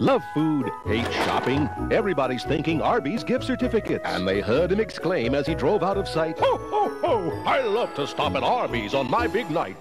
Love food, hate shopping. Everybody's thinking Arby's gift certificates. And they heard him exclaim as he drove out of sight, Ho, ho, ho! I love to stop at Arby's on my big night.